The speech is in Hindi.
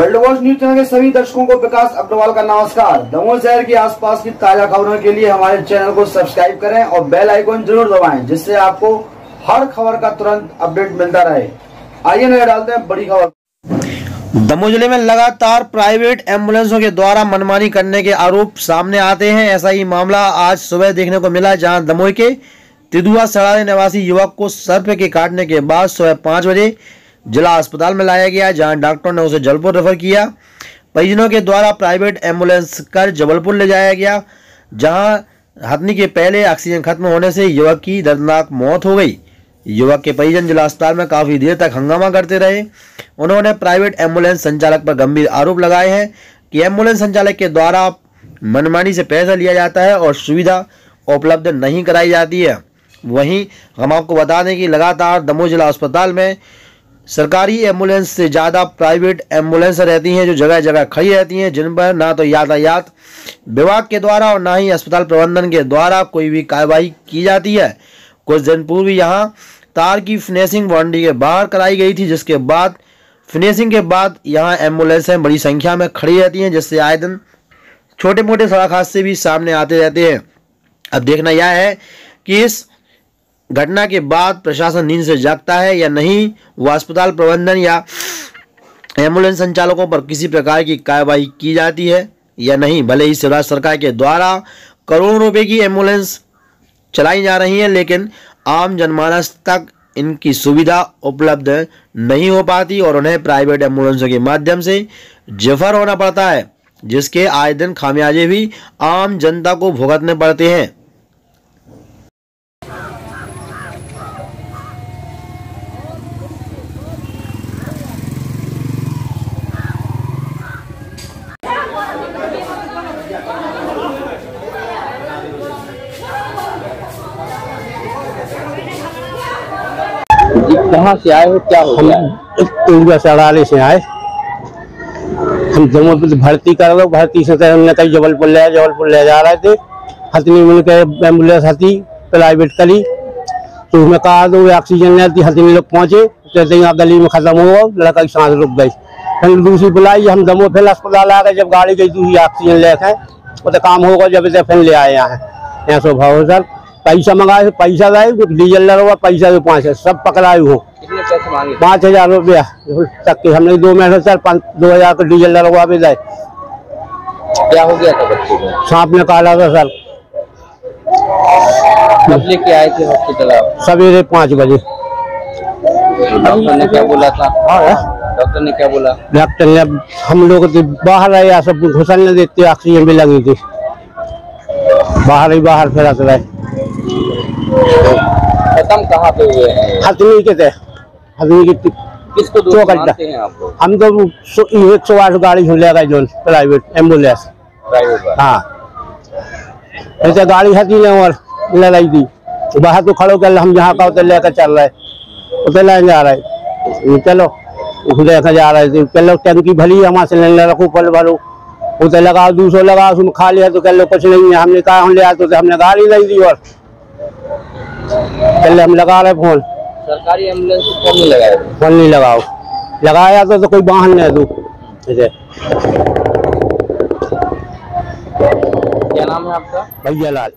वर्ल्ड वॉच न्यूज़ चैनल के सभी दर्शकों को विकास अग्रवाल का नमस्कार। दमोह शहर के आसपास की ताज़ा खबरों के लिए हमारे चैनल को सब्सक्राइब करें और बेल आइकॉन ज़रूर दबाएँ, जिससे आपको हर खबर का तुरंत अपडेट मिलता रहे। आइए नज़र डालते हैं बड़ी खबर। दमोह ज़िले में लगातार प्राइवेट एम्बुलेंसों के द्वारा मनमानी करने के आरोप सामने आते हैं। ऐसा ही मामला आज सुबह देखने को मिला, जहाँ दमोह के तिदुआ सड़ाले निवासी युवक को सर्प के काटने के बाद सुबह पाँच बजे जिला अस्पताल में लाया गया, जहाँ डॉक्टर ने उसे जबलपुर रेफर किया। परिजनों के द्वारा प्राइवेट एंबुलेंस कर जबलपुर ले जाया गया, जहाँ हथनी के पहले ऑक्सीजन खत्म होने से युवक की दर्दनाक मौत हो गई। युवक के परिजन जिला अस्पताल में काफ़ी देर तक हंगामा करते रहे। उन्होंने प्राइवेट एंबुलेंस संचालक पर गंभीर आरोप लगाए हैं कि एंबुलेंस संचालक के द्वारा मनमानी से पैसा लिया जाता है और सुविधा उपलब्ध नहीं कराई जाती है। वहीं हम आपको बता दें कि लगातार दमोह जिला अस्पताल में सरकारी एंबुलेंस से ज़्यादा प्राइवेट एंबुलेंस रहती हैं, जो जगह जगह खड़ी रहती हैं, जिन पर ना तो यातायात विभाग के द्वारा और ना ही अस्पताल प्रबंधन के द्वारा कोई भी कार्रवाई की जाती है। कुछ दिन पूर्व यहाँ तार की फिनिशिंग बाउंड्री के बाहर कराई गई थी, जिसके बाद, फिनिशिंग के बाद यहाँ एम्बुलेंसें बड़ी संख्या में खड़ी रहती हैं, जिससे आए दिन छोटे मोटे सड़क हादसे भी सामने आते रहते हैं। अब देखना यह है कि इस घटना के बाद प्रशासन नींद से जागता है या नहीं वह अस्पताल प्रबंधन या एंबुलेंस संचालकों पर किसी प्रकार की कार्रवाई की जाती है या नहीं, भले ही शिवराज सरकार के द्वारा करोड़ों रुपए की एंबुलेंस चलाई जा रही है, लेकिन आम जनमानस तक इनकी सुविधा उपलब्ध नहीं हो पाती और उन्हें प्राइवेट एम्बुलेंसों के माध्यम से ज़फ़र होना पड़ता है, जिसके आए दिन खामियाजे भी आम जनता को भुगतने पड़ते हैं। कहाँ से आए हो? क्या हो गया? इंडिया से अड़ाले से आए। हम में भर्ती कर रहे भर्ती से तो हमने कहीं जबलपुर ले जबलपुर ले जा रहे थे। हथनी मिल के एंबुलेंस हथी प्राइवेट करी। तो उसमें कहा दो ऑक्सीजन थी हथनी लोग पहुँचे। कहते यहाँ गली में खत्म हो लड़का की सांस रुक गई। फिर दूसरी बुलाई, हम जम्मू फिर अस्पताल आ गए। जब गाड़ी गई, दूसरी ऑक्सीजन लेके वो तो काम होगा जब इसे फिर ले आए यहाँ। यहाँ सो भाव सर पैसा मंगाए पैसा लाए डीजल लगा पैसा भी पाँच है सब पकड़ाए हो कितने पाँच हज़ार रुपया तक के हमने दो महीने सर पाँच दो हज़ार का डीजल लगवा भी जाए क्या हो गया था बच्चे को? सांप ने काला था सर। कब लेके आए थे हॉस्पिटल आप? सवेरे पाँच बजे। डॉक्टर ने क्या बोला था? डॉक्टर ने क्या बोला? डॉक्टर ने हम लोग तो बाहर आए सब घुसन नहीं देते ऑक्सीजन भी लगी थी। बाहर ही बाहर फिरत रहे। खत्म कहाँ पे हुए हैं? हथनी के थे। हथनी की किसको हैं आप हम तो एक सौ आठ गाड़ी ले गए जो प्राइवेट एंबुलेंस हाँ। ऐसे गाड़ी हथी ने और लगाई थी। बाहर तो खड़ो कर हम जहाँ का उतर लेकर चल रहे उतर लेने जा रहे चलो लेकर जा रहे थे चलो टंकी भली हमारे से लेने रखो फल भरो। उतर लगाओ दूसरो लगाओ उसमें खा लिया तो कह लो कुछ नहीं है। हमने कहा हम ले आए तो हमने गाड़ी नहीं दी और चल हम लगा रहे फ़ोन। सरकारी एंबुलेंस को कौन नहीं लगाया फ़ोन नहीं लगाओ। लगाया तो, तो कोई वाहन नहीं दू ऐसे क्या नाम है आपका? भैया लाल